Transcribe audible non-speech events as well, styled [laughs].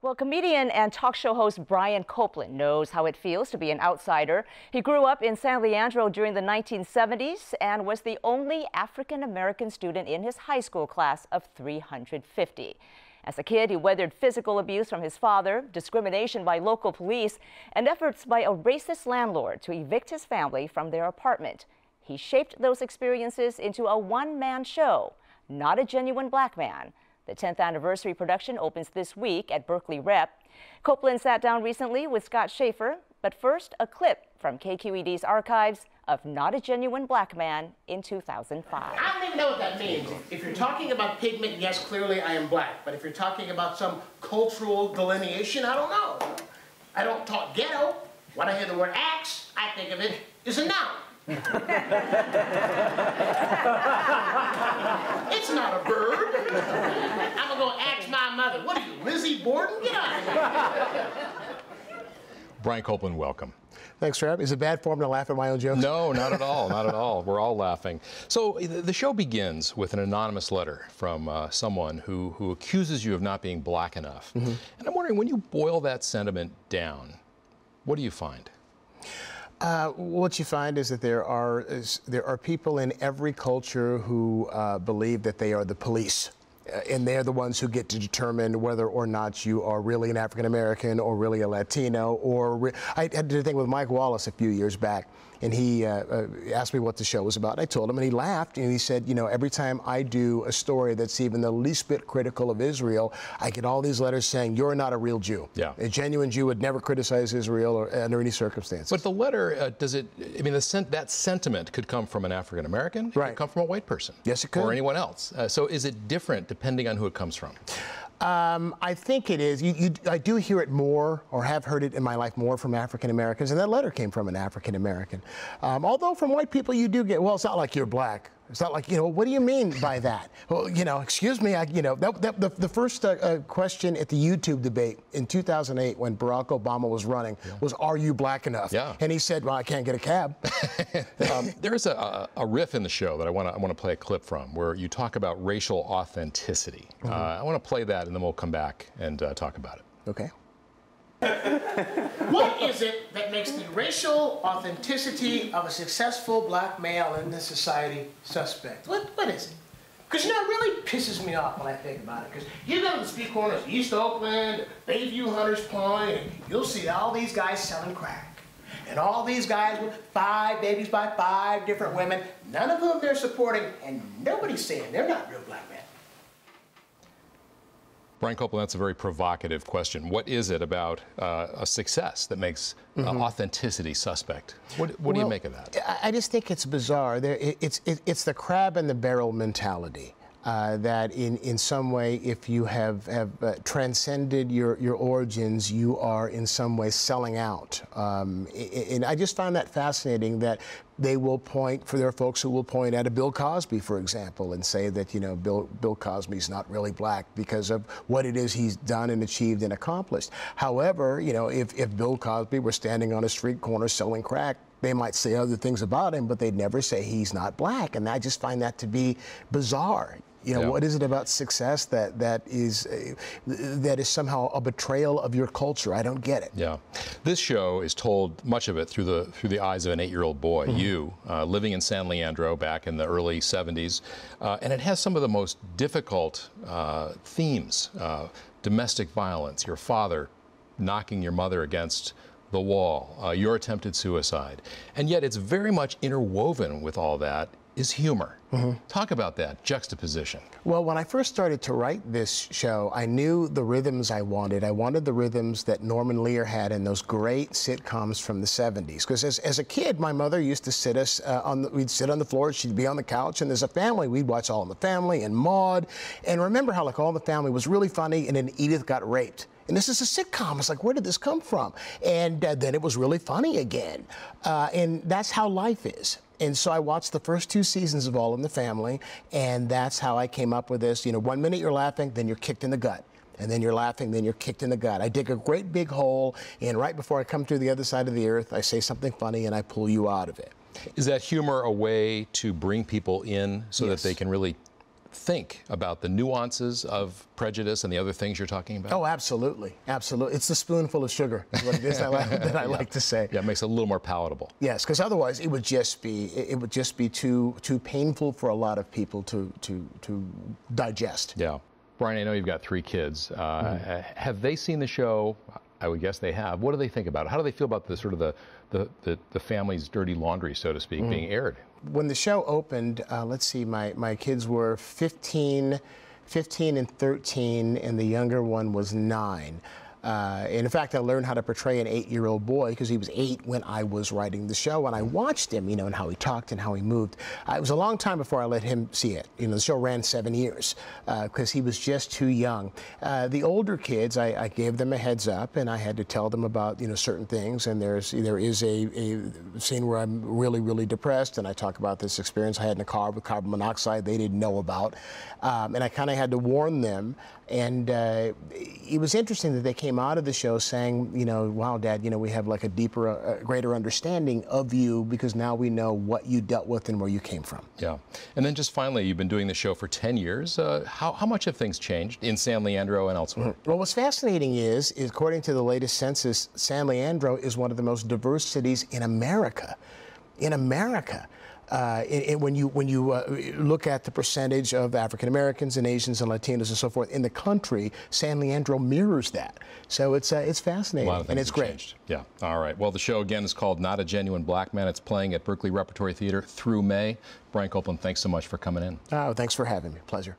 Well, comedian and talk show host Brian Copeland knows how it feels to be an outsider. He grew up in San Leandro during the 1970s and was the only African American student in his high school class of 350. As a kid, he weathered physical abuse from his father, discrimination by local police, and efforts by a racist landlord to evict his family from their apartment. He shaped those experiences into a one man show, Not a Genuine Black Man. The 10th anniversary production opens this week at Berkeley Rep. Copeland sat down recently with Scott Shafer, but first, a clip from KQED's archives of Not a Genuine Black Man in 2005. I don't even know what that means. If you're talking about pigment, yes, clearly I am black. But if you're talking about some cultural delineation, I don't know. I don't talk ghetto. When I hear the word axe, I think of it as a noun. [laughs] it's not a verb. I'm gonna go ask my mother. What are you, Lizzie Borden? Get out of here. Brian Copeland, welcome. Thanks, Trev. Is it bad form to laugh at my own jokes? No, not at all. Not at all. We're all laughing. So the show begins with an anonymous letter from uh, someone who, who accuses you of not being black enough. Mm -hmm. And I'm wondering, when you boil that sentiment down, what do you find? Uh, what you find is that there are is, there are people in every culture who uh, believe that they are the police. Uh, and they're the ones who get to determine whether or not you are really an African American or really a Latino. Or I did a thing with Mike Wallace a few years back, and he uh, uh, asked me what the show was about. I told him, and he laughed, and he said, you know, every time I do a story that's even the least bit critical of Israel, I get all these letters saying you're not a real Jew. Yeah. A genuine Jew would never criticize Israel or, under any circumstances. But the letter, uh, does it? I mean, sen that sentiment could come from an African American. Right. Could come from a white person. Yes, it could. Or anyone else. Uh, so is it different depending on who it comes from? Um, I think it is. You, you, I do hear it more, or have heard it in my life more from African Americans, and that letter came from an African American. Um, although from white people, you do get, well, it's not like you're black. It's not like, you know, what do you mean by that? Well, you know, excuse me, I, you know, that, that, the, the first uh, uh, question at the YouTube debate in 2008 when Barack Obama was running yeah. was, are you black enough? Yeah. And he said, well, I can't get a cab. [laughs] um, there's a, a, riff in the show that I want to I want to play a clip from where you talk about racial authenticity. Mm -hmm. uh, I want to play that and then we'll come back and uh, talk about it. Okay. [laughs] what is it that makes the racial authenticity of a successful black male in this society suspect? What, what is it? Because you know, it really pisses me off when I think about it. Because you go to the street corners, of East Oakland, Bayview, Hunters Point, and you'll see all these guys selling crack. And all these guys with five babies by five different women, none of whom they're supporting, and nobody's saying they're not real black men. Brian Copeland, that's a very provocative question. What is it about uh, a success that makes mm -hmm. uh, authenticity suspect? What, what well, do you make of that? I just think it's bizarre. There, it's, it's the crab in the barrel mentality. Uh, that in, in some way, if you have, have uh, transcended your, your origins, you are in some way selling out. Um, and I just found that fascinating that they will point, for their folks who will point at a Bill Cosby, for example, and say that, you know, Bill, Bill Cosby's not really black because of what it is he's done and achieved and accomplished. However, you know, if, if Bill Cosby were standing on a street corner selling crack, they might say other things about him, but they'd never say he's not black. And I just find that to be bizarre. You know, yeah. what is it about success that that is uh, that is somehow a betrayal of your culture? I don't get it. Yeah, this show is told much of it through the through the eyes of an eight-year-old boy, mm -hmm. you, uh, living in San Leandro back in the early '70s, uh, and it has some of the most difficult uh, themes: uh, domestic violence, your father knocking your mother against the wall, uh, your attempted suicide, and yet it's very much interwoven with all that is humor. Mm -hmm. Talk about that juxtaposition. Well, when I first started to write this show, I knew the rhythms I wanted. I wanted the rhythms that Norman Lear had in those great sitcoms from the 70s. Because as, as a kid, my mother used to sit us uh, on the, we'd sit on the floor, she'd be on the couch, and as a family, we'd watch All in the Family and Maude. And remember how like All in the Family was really funny, and then Edith got raped. And this is a sitcom. It's like, where did this come from? And uh, then it was really funny again. Uh, and that's how life is. And so I watched the first two seasons of All in the Family, and that's how I came up with this. You know, one minute you're laughing, then you're kicked in the gut. And then you're laughing, then you're kicked in the gut. I dig a great big hole, and right before I come to the other side of the earth, I say something funny and I pull you out of it. Is that humor a way to bring people in so yes. that they can really think about the nuances of prejudice and the other things you're talking about? Oh, absolutely, absolutely. It's the spoonful of sugar, is what it is that, I, that I [laughs] like to say. Yeah, it makes it a little more palatable. Yes, because otherwise it would just be it would just be too too painful for a lot of people to to to digest. Yeah, Brian, I know you've got three kids. Uh, mm. Have they seen the show? I would guess they have. What do they think about it? How do they feel about the sort of the the, the, the family's dirty laundry, so to speak, mm. being aired? When the show opened, uh, let's see, my, my kids were 15, 15 and 13, and the younger one was nine. Uh, and in fact, I learned how to portray an eight-year-old boy because he was eight when I was writing the show, and I watched him, you know, and how he talked and how he moved. Uh, it was a long time before I let him see it. You know, the show ran seven years because uh, he was just too young. Uh, the older kids, I, I, gave them a heads up, and I had to tell them about you know certain things. And there's there is a, a scene where I'm really really depressed, and I talk about this experience I had in a car with carbon monoxide they didn't know about, um, and I kind of had to warn them. And uh, it was interesting that they came came out of the show saying, you know, wow, Dad, you know, we have like a deeper, uh, greater understanding of you because now we know what you dealt with and where you came from. Yeah. And then just finally, you've been doing the show for 10 years. Uh, how, how much have things changed in San Leandro and elsewhere? Mm -hmm. Well, what's fascinating is, is, according to the latest census, San Leandro is one of the most diverse cities in America. In America. Uh, when you when you uh, look at the percentage of African Americans and Asians and Latinos and so forth in the country, San Leandro mirrors that. So it's uh, it's fascinating and it's great. Changed. Yeah. All right. Well, the show again is called Not a Genuine Black Man. It's playing at Berkeley Repertory Theater through May. Brian Copeland, thanks so much for coming in. Oh, thanks for having me. Pleasure.